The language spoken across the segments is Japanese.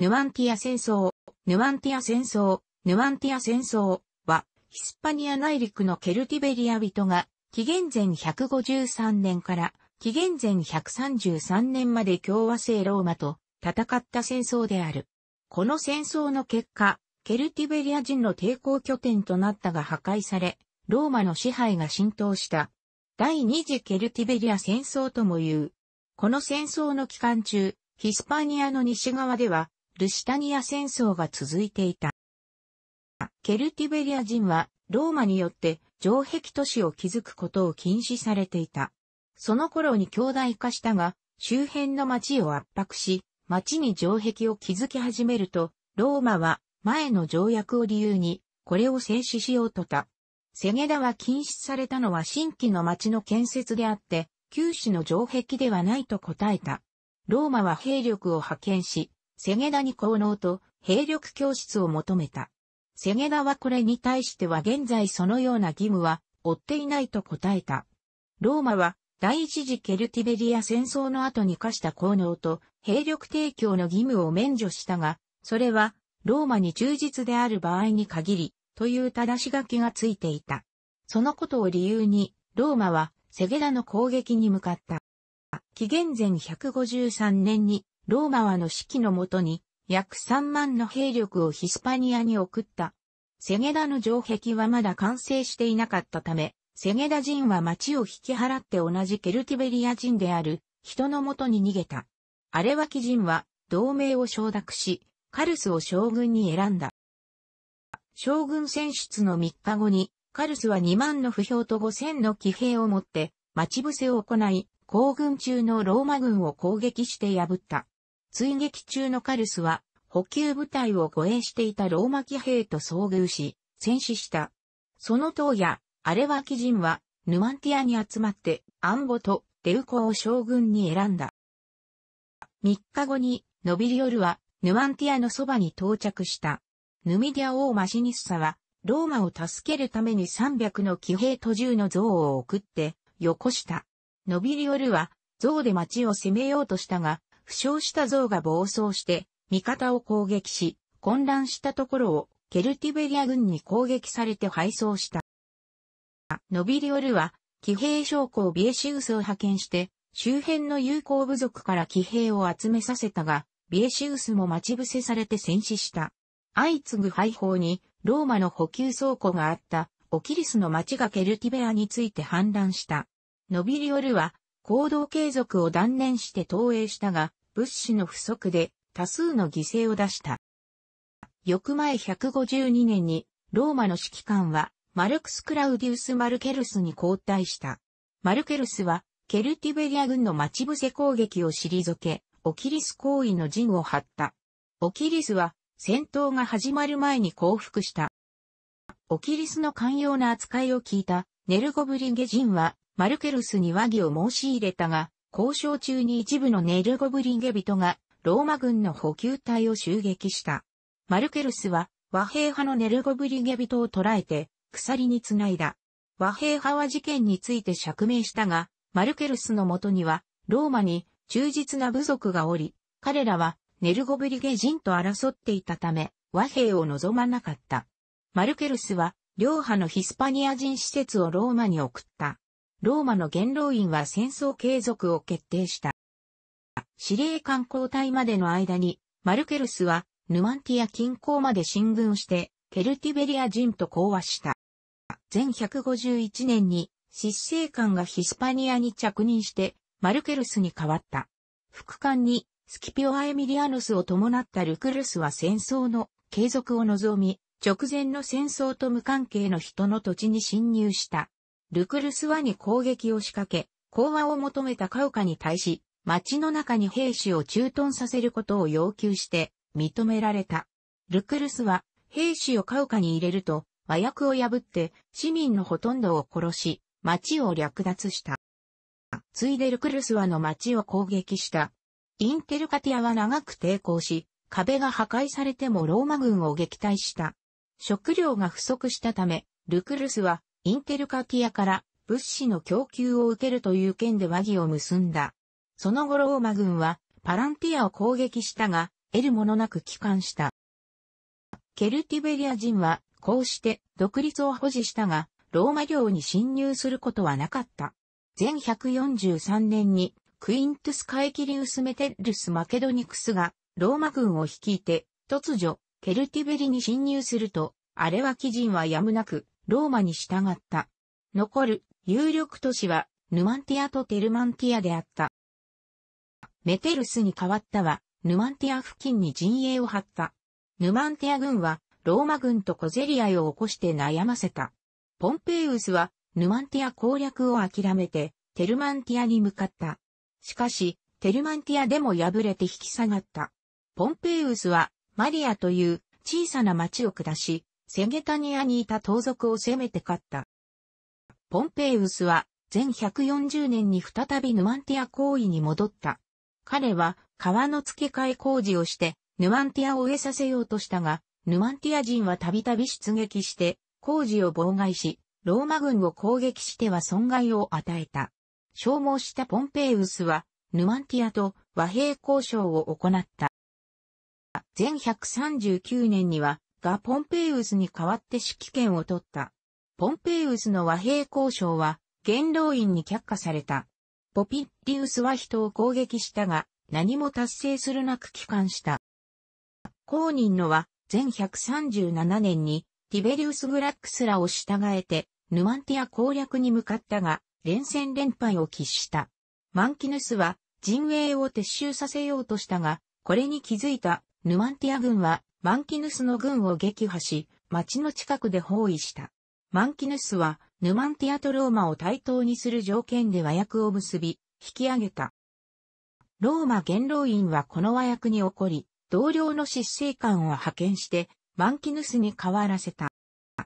ヌマンティア戦争、ヌマンティア戦争、ヌマンティア戦争は、ヒスパニア内陸のケルティベリア人が、紀元前153年から紀元前133年まで共和制ローマと戦った戦争である。この戦争の結果、ケルティベリア人の抵抗拠点となったが破壊され、ローマの支配が浸透した。第二次ケルティベリア戦争とも言う。この戦争の期間中、ヒスパニアの西側では、ルシタニア戦争が続いていた。ケルティベリア人は、ローマによって城壁都市を築くことを禁止されていた。その頃に強大化したが、周辺の町を圧迫し、町に城壁を築き始めると、ローマは前の条約を理由に、これを制止しようとた。セゲダは禁止されたのは新規の町の建設であって、旧市の城壁ではないと答えた。ローマは兵力を派遣し、セゲダに効能と兵力教室を求めた。セゲダはこれに対しては現在そのような義務は負っていないと答えた。ローマは第一次ケルティベリア戦争の後に課した効能と兵力提供の義務を免除したが、それはローマに忠実である場合に限り、という正し書きがついていた。そのことを理由に、ローマはセゲラの攻撃に向かった。紀元前153年に、ローマはの指揮のもとに、約3万の兵力をヒスパニアに送った。セゲダの城壁はまだ完成していなかったため、セゲダ人は町を引き払って同じケルティベリア人である人のもとに逃げた。アレワキ人は同盟を承諾し、カルスを将軍に選んだ。将軍選出の3日後に、カルスは2万の不評と5000の騎兵を持って、待ち伏せを行い、行軍中のローマ軍を攻撃して破った。追撃中のカルスは、補給部隊を護衛していたローマ騎兵と遭遇し、戦死した。その当夜、アレワキ人は、ヌマンティアに集まって、アンボとデウコを将軍に選んだ。3日後に、ノビリオルは、ヌマンティアのそばに到着した。ヌミディア王マシニッサは、ローマを助けるために300の騎兵と10の象を送って、よこした。ノビリオルは、象で町を攻めようとしたが、負傷した象が暴走して、味方を攻撃し、混乱したところを、ケルティベリア軍に攻撃されて敗走した。ノビリオルは、騎兵将校ビエシウスを派遣して、周辺の友好部族から騎兵を集めさせたが、ビエシウスも待ち伏せされて戦死した。相次ぐ敗報に、ローマの補給倉庫があったオキリスの町がケルティベリアについて反乱した。ノビリオルは行動継続を断念して投影したが、物資の不足で多数の犠牲を出した。翌前152年にローマの指揮官はマルクス・クラウディウス・マルケルスに交代した。マルケルスはケルティベリア軍の待ち伏せ攻撃を退け、オキリス行為の陣を張った。オキリスは戦闘が始まる前に降伏した。オキリスの寛容な扱いを聞いたネルゴブリゲ人はマルケルスに和議を申し入れたが、交渉中に一部のネルゴブリゲ人がローマ軍の補給隊を襲撃した。マルケルスは和平派のネルゴブリゲ人を捕らえて鎖につないだ。和平派は事件について釈明したが、マルケルスのもとにはローマに忠実な部族がおり、彼らはネルゴブリゲ人と争っていたため、和平を望まなかった。マルケルスは、両派のヒスパニア人施設をローマに送った。ローマの元老院は戦争継続を決定した。司令官交代までの間に、マルケルスは、ヌマンティア近郊まで進軍して、ケルティベリア人と講和した。前151年に、執政官がヒスパニアに着任して、マルケルスに変わった。副官にスキピオア・エミリアヌスを伴ったルクルスは戦争の継続を望み、直前の戦争と無関係の人の土地に侵入した。ルクルスはに攻撃を仕掛け、講和を求めたカウカに対し、町の中に兵士を駐屯させることを要求して認められた。ルクルスは兵士をカウカに入れると和訳を破って市民のほとんどを殺し、町を略奪した。ついでルクルスはの町を攻撃したインテルカティアは長く抵抗し、壁が破壊されてもローマ軍を撃退した。食料が不足したため、ルクルスはインテルカティアから物資の供給を受けるという件で和議を結んだ。その後ローマ軍はパランティアを攻撃したが、得るものなく帰還した。ケルティベリア人は、こうして独立を保持したが、ローマ領に侵入することはなかった。前143年に、クイントゥス・カエキリウス・メテルス・マケドニクスが、ローマ軍を率いて、突如、ケルティベリに侵入すると、アレワキ人はやむなく、ローマに従った。残る、有力都市は、ヌマンティアとテルマンティアであった。メテルスに代わったは、ヌマンティア付近に陣営を張った。ヌマンティア軍は、ローマ軍と小競り合いを起こして悩ませた。ポンペイウスは、ヌマンティア攻略を諦めて、テルマンティアに向かった。しかし、テルマンティアでも敗れて引き下がった。ポンペイウスは、マリアという小さな町を下し、セゲタニアにいた盗賊を攻めて勝った。ポンペイウスは前140年に再びヌマンティア行為に戻った。彼は川の付け替え工事をしてヌマンティアを植えさせようとしたが、ヌマンティア人はたびたび出撃して工事を妨害し、ローマ軍を攻撃しては損害を与えた。消耗したポンペイウスはヌマンティアと和平交渉を行った。前139年にはがポンペイウスに代わって指揮権を取った。ポンペイウスの和平交渉は元老院に却下された。ポピッリウスは人を攻撃したが、何も達成するなく帰還した。公認のは、前137年に、ティベリウス・グラックスらを従えて、ヌマンティア攻略に向かったが、連戦連敗を喫した。マンキヌスは、陣営を撤収させようとしたが、これに気づいたヌマンティア軍は、マンキヌスの軍を撃破し、町の近くで包囲した。マンキヌスは、ヌマンティアとローマを対等にする条件で和訳を結び、引き上げた。ローマ元老院はこの和訳に起こり、同僚の執政官を派遣して、マンキヌスに代わらせた。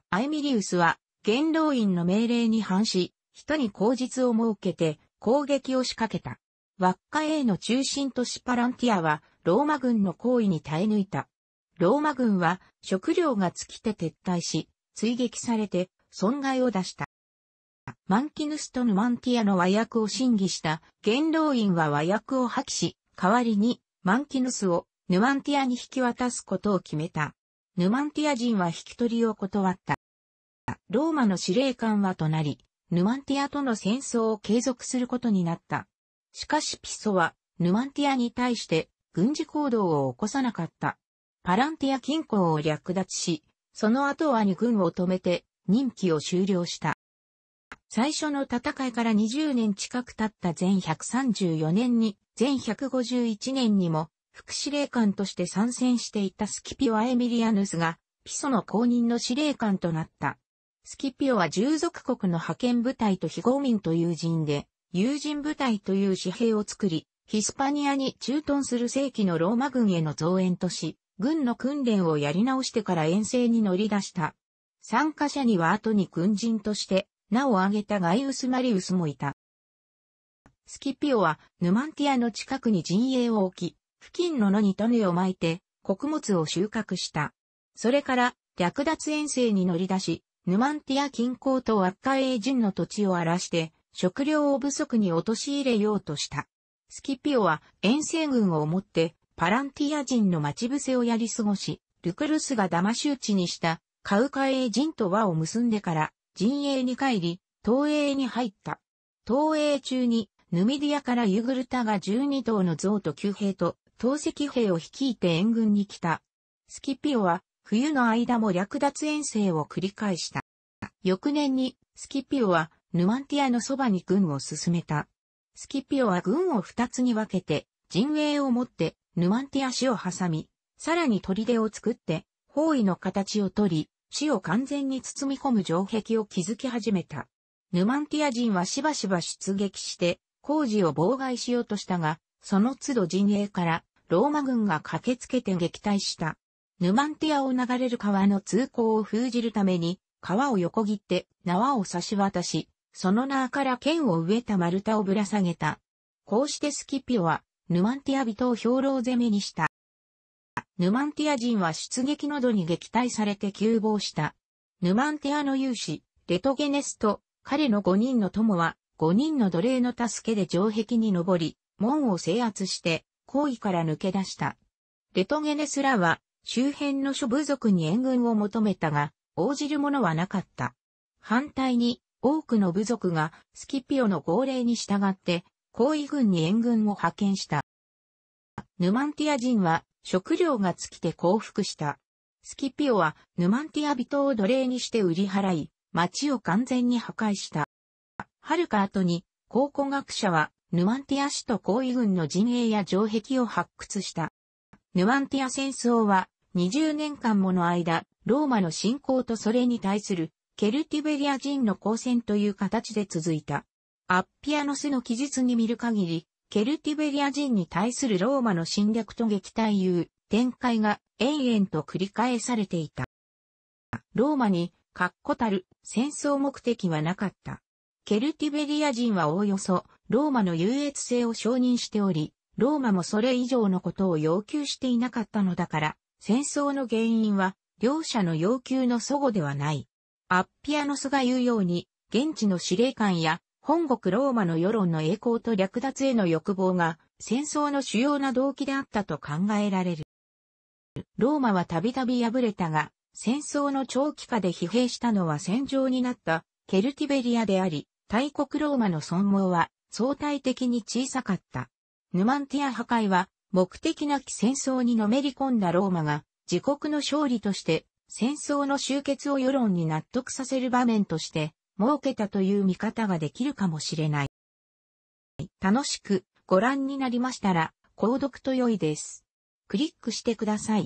アイミリウスは、元老院の命令に反し、人に口実を設けて、攻撃を仕掛けた。ワッカ A の中心都市パランティアは、ローマ軍の行為に耐え抜いた。ローマ軍は食料が尽きて撤退し、追撃されて損害を出した。マンキヌスとヌマンティアの和訳を審議した元老院は和訳を破棄し、代わりにマンキヌスをヌマンティアに引き渡すことを決めた。ヌマンティア人は引き取りを断った。ローマの司令官はとなり、ヌマンティアとの戦争を継続することになった。しかしピソは、ヌマンティアに対して軍事行動を起こさなかった。パランティア近郊を略奪し、その後はに軍を止めて任期を終了した。最初の戦いから20年近く経った前134年に、前151年にも、副司令官として参戦していたスキピオ・アエミリアヌスが、ピソの公認の司令官となった。スキピオは従属国の派遣部隊と非合民と友人で、友人部隊という紙幣を作り、ヒスパニアに駐屯する正規のローマ軍への増援とし、軍の訓練をやり直してから遠征に乗り出した。参加者には後に軍人として名を挙げたガイウス・マリウスもいた。スキピオはヌマンティアの近くに陣営を置き、付近の野に種をまいて穀物を収穫した。それから略奪遠征に乗り出し、ヌマンティア近郊とワッカエージンの土地を荒らして食料を不足に陥れようとした。スキピオは遠征軍を持ってパランティア人の待ち伏せをやり過ごし、ルクルスが騙し討ちにしたカウカエ人と輪を結んでから陣営に帰り、東営に入った。東営中にヌミディアからユグルタが12頭の象と旧兵と投石兵を率いて援軍に来た。スキピオは冬の間も略奪遠征を繰り返した。翌年にスキピオはヌマンティアのそばに軍を進めた。スキピオは軍を二つに分けて陣営を持ってヌマンティア市を挟み、さらに砦を作って、包囲の形をとり、市を完全に包み込む城壁を築き始めた。ヌマンティア人はしばしば出撃して、工事を妨害しようとしたが、その都度陣営からローマ軍が駆けつけて撃退した。ヌマンティアを流れる川の通行を封じるために、川を横切って縄を差し渡し、その縄から剣を植えた丸太をぶら下げた。こうしてスキピオはヌマンティア人を兵糧攻めにした。ヌマンティア人は出撃などに撃退されて急亡した。ヌマンティアの勇士、レトゲネスと彼の5人の友は5人の奴隷の助けで城壁に登り、門を制圧して、行為から抜け出した。レトゲネスらは周辺の諸部族に援軍を求めたが、応じるものはなかった。反対に、多くの部族がスキピオの号令に従って、後位軍に援軍を派遣した。ヌマンティア人は食料が尽きて降伏した。スキピオはヌマンティア人を奴隷にして売り払い、町を完全に破壊した。はるか後に、考古学者はヌマンティア市と後位軍の陣営や城壁を発掘した。ヌマンティア戦争は20年間もの間、ローマの侵攻とそれに対するケルティベリア人の交戦という形で続いた。アッピアノスの記述に見る限り、ケルティベリア人に対するローマの侵略と撃退いう展開が延々と繰り返されていた。ローマに確固たる戦争目的はなかった。ケルティベリア人はおおよそローマの優越性を承認しており、ローマもそれ以上のことを要求していなかったのだから、戦争の原因は両者の要求の祖母ではない。アッピアノスが言うように、現地の司令官や本国ローマの世論の栄光と略奪への欲望が戦争の主要な動機であったと考えられる。ローマはたびたび敗れたが、戦争の長期化で疲弊したのは戦場になったケルティベリアであり、大国ローマの損耗は相対的に小さかった。ヌマンティア破壊は目的なき戦争にのめり込んだローマが自国の勝利として戦争の終結を世論に納得させる場面として設けたという見方ができるかもしれない。楽しくご覧になりましたら、購読と良いです。クリックしてください。